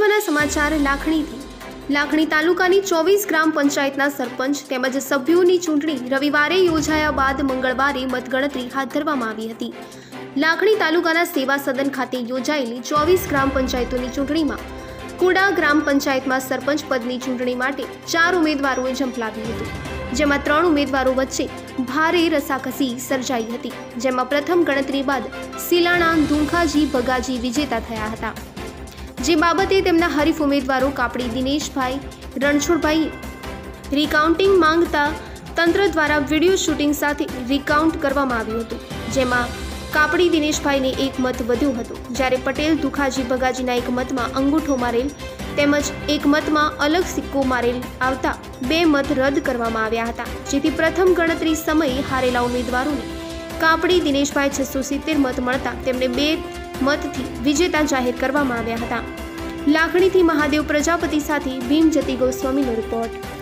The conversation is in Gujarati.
સમાચાર લાખણીથી. લાખણી તાલુકાની ચોવીસ ગ્રામ પંચાયતના સરપંચ તેમજ સભ્યોની ચૂંટણી રવિવારે યોજાયા બાદ મંગળવારે મતગણતરી હાથ ધરવામાં આવી હતી. લાખણી તાલુકાના સેવા સદન ખાતે યોજાયેલી ચોવીસ ગ્રામ પંચાયતોની ચૂંટણીમાં કુડા ગ્રામ પંચાયતમાં સરપંચ પદની ચૂંટણી માટે ચાર ઉમેદવારોએ ઝંપલાવ્યું હતું. જેમાં ત્રણ ઉમેદવારો વચ્ચે ભારે રસાકસી સર્જાઈ હતી. જેમાં પ્રથમ ગણતરી બાદ સિલાણા ધુંખાજી, ભગાજી, વિજેતા થયા હતા. જે બાબતે તેમના હરીફ ઉમેદવારો કાપડી દિનેશભાઈ, રણછોડભાઈ રિકાઉન્ટિંગ માંગતા તંત્ર દ્વારા વીડિયો શૂટિંગ સાથે રિકાઉન્ટ કરવામાં આવ્યું હતું, જેમાં કાપડી દિનેશભાઈને એક મત વધ્યો હતો. જ્યારે પટેલ, દુખાજી ભગાજીના એક મતમાં અંગૂઠો મારેલ તેમજ એક મતમાં અલગ સિક્કો મારેલ આવતા બે મત રદ કરવામાં આવ્યા હતા, જેથી પ્રથમ ગણતરી સમયે હારેલા ઉમેદવારોને કાપડી દિનેશભાઈ છસો સિત્તેર મત મળતા તેમને બે મતથી વિજેતા જાહેર કરવામાં આવ્યા હતા. લાખણીથી મહાદેવ પ્રજાપતિ સાથે ભીમ જતી ગોસ્વામીનો રિપોર્ટ.